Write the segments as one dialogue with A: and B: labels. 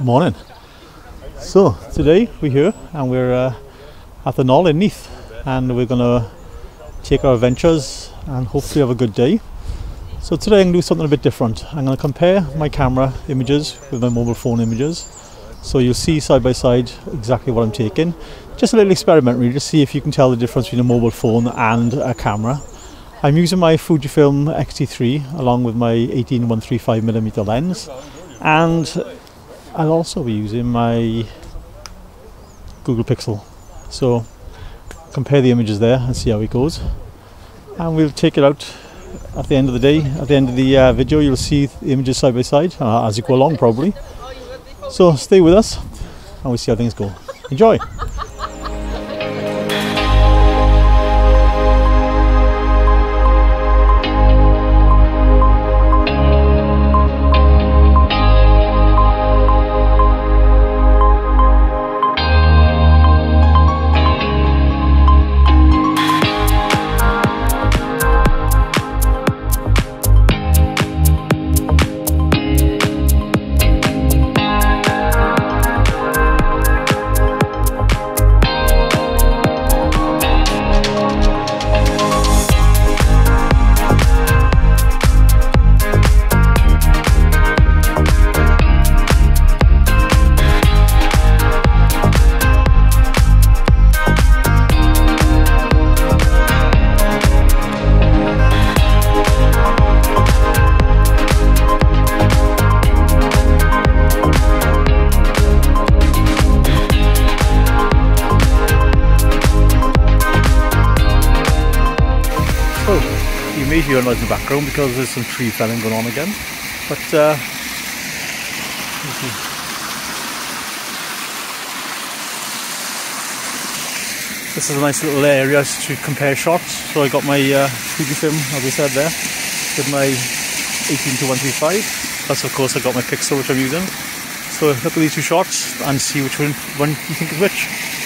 A: Good morning. So today we're here and we're uh, at the Gnoll in Neath and we're gonna take our adventures and hopefully have a good day. So today I'm gonna do something a bit different. I'm gonna compare my camera images with my mobile phone images. So you'll see side by side exactly what I'm taking. Just a little experiment really to see if you can tell the difference between a mobile phone and a camera. I'm using my Fujifilm X-T3 along with my 18 135mm lens and I'll also be using my Google Pixel. So compare the images there and see how it goes. And we'll take it out at the end of the day. At the end of the uh, video you'll see the images side by side uh, as you go along probably. So stay with us and we'll see how things go. Enjoy! You hear noise in the background because there's some tree felling going on again. But uh, this is a nice little area to compare shots. So I got my uh, Fujifilm, as I said there, with my 18 to 135. Plus, of course, I got my Pixel, which I'm using. So look at these two shots and see which one, one you think is which.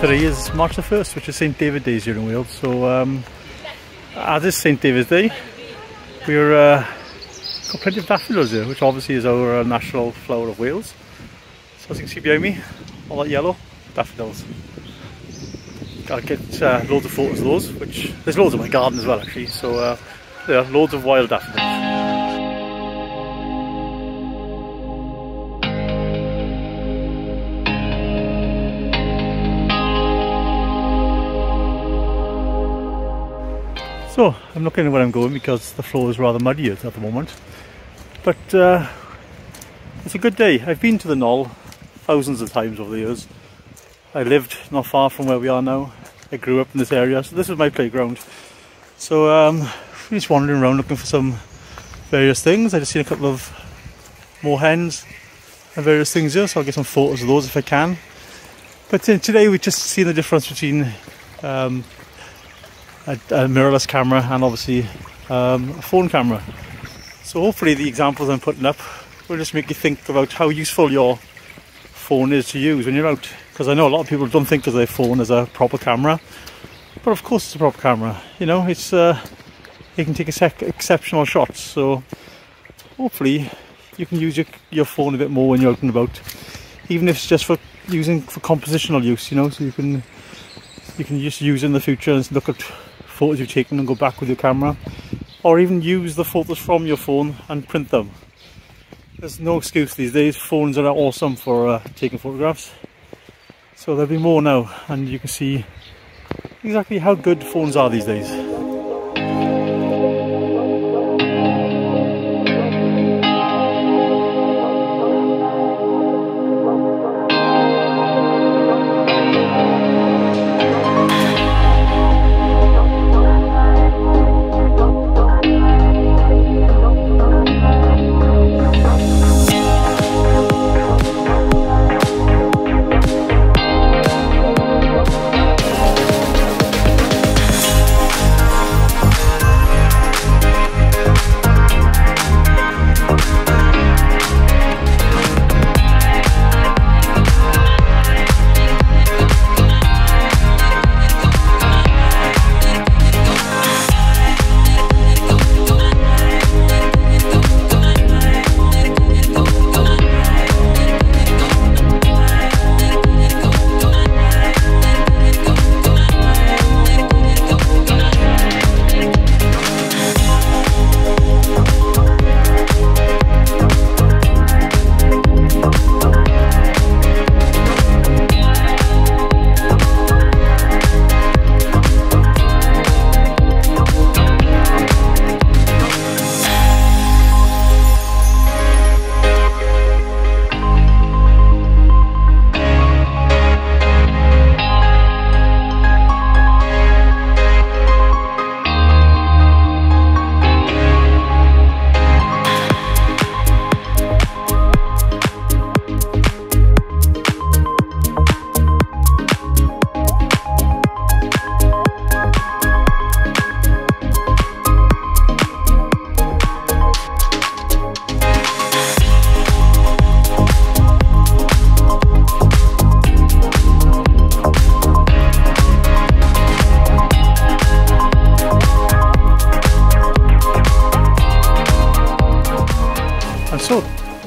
A: Today is March the 1st, which is St David Day here in Wales. So, um, as is St David's Day, we're uh, got plenty of daffodils here, which obviously is our uh, national flower of Wales. So as you can see behind me, all that yellow, daffodils. Gotta get uh, loads of photos of those, which there's loads in my garden as well actually. So uh, there are loads of wild daffodils. So I'm looking at where I'm going because the floor is rather muddy at the moment. But uh, it's a good day. I've been to the Gnoll thousands of times over the years. I lived not far from where we are now. I grew up in this area, so this is my playground. So um, just wandering around looking for some various things. I just seen a couple of more hens and various things here, so I'll get some photos of those if I can. But uh, today we've just seen the difference between um, a, a, mirrorless camera and obviously um, a phone camera. So hopefully the examples I'm putting up will just make you think about how useful your phone is to use when you're out. Because I know a lot of people don't think of their phone as a proper camera, but of course it's a proper camera. You know, it's uh, you can take exceptional shots. So hopefully you can use your, your phone a bit more when you're out and about, even if it's just for using for compositional use. You know, so you can you can just use it in the future and look at photos you've taken and go back with your camera, or even use the photos from your phone and print them. There's no excuse these days. Phones are awesome for uh, taking photographs. So there'll be more now, and you can see exactly how good phones are these days.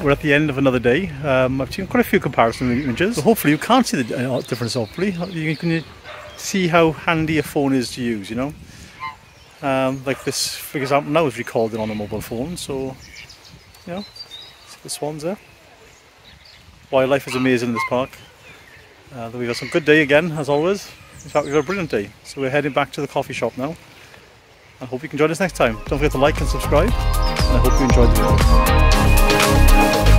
A: We're at the end of another day. Um, I've seen quite a few comparison images. So hopefully you can't see the uh, difference. Hopefully you can see how handy a phone is to use. You know, um, like this, for example, now is recorded on a mobile phone. So you know, see the swans there. Wildlife is amazing in this park. Uh, we've got some good day again, as always. In fact, we've got a brilliant day. So we're heading back to the coffee shop now. I hope you can join us next time. Don't forget to like and subscribe. And I hope you enjoyed the video. Música